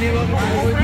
never